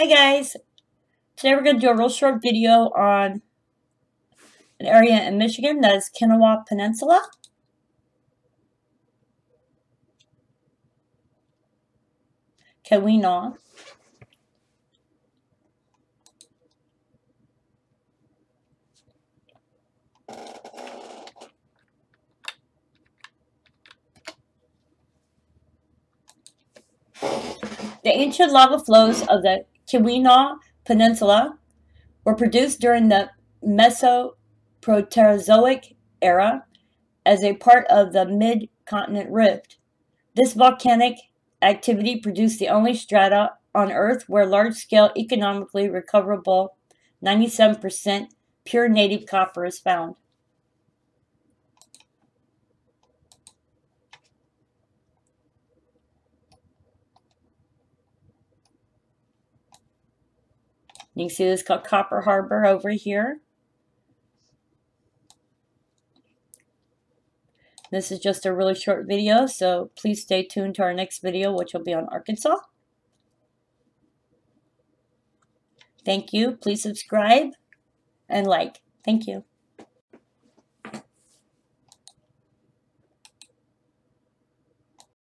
Hi guys! Today we're going to do a real short video on an area in Michigan that is Kinawa Peninsula. Keweenaw. The ancient lava flows of the Keweenaw Peninsula were produced during the Mesoproterozoic era as a part of the mid-continent rift. This volcanic activity produced the only strata on Earth where large-scale economically recoverable 97% pure native copper is found. You can see this called Copper Harbor over here. This is just a really short video, so please stay tuned to our next video, which will be on Arkansas. Thank you. Please subscribe and like. Thank you.